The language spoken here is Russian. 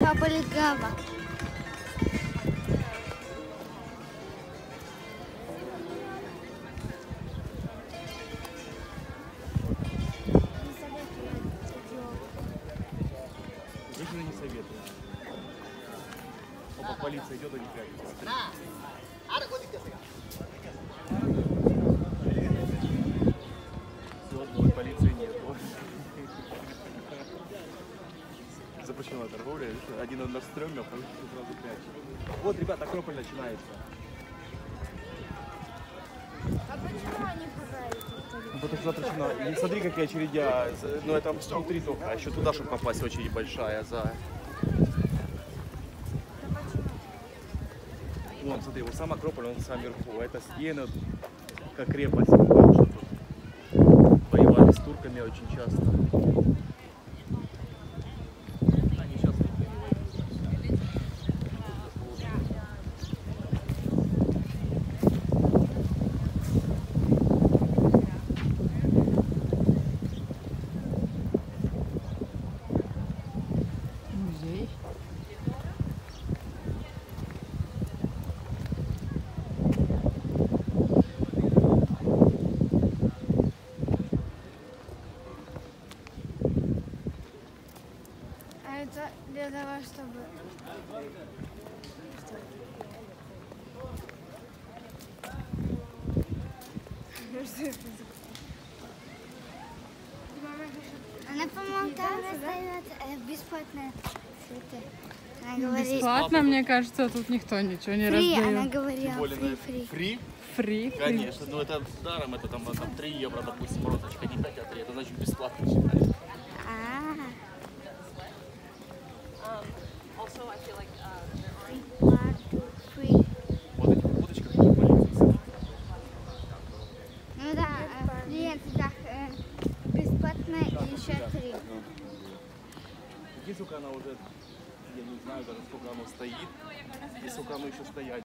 Кабальгава. Женщина не советую. Опа, полиция идет, они прячутся. Все, Запрещенная торговля. Один на стреме, а полиция сразу прячет. Вот, ребята, Акрополь начинается. А почему они пугают? Потому что запрещено. И смотри, какие очередя. Ну, это внутри только. А еще туда, чтобы попасть, очередь большая. За... Вон, смотри, вот сам Акрополь, он сам вверху. А это стены, вот, как крепость. воевали с турками очень часто. Это для того, чтобы... Что это за- Она, по-моему, там раздает э, бесплатные цветы. Она говорит... Бесплатно, мне кажется, тут никто ничего не Фри, она раздает. говорила, Тем более фри, фри. Фри? Фри. Конечно, ну это даром, это там, там 3 евро, допустим, розочка, не 5, а 3, это значит бесплатно считается. Полиции. Ну да, клиент так бесплатно и еще три. Сколько она уже, я не знаю даже сколько оно стоит, и сколько оно еще стоять.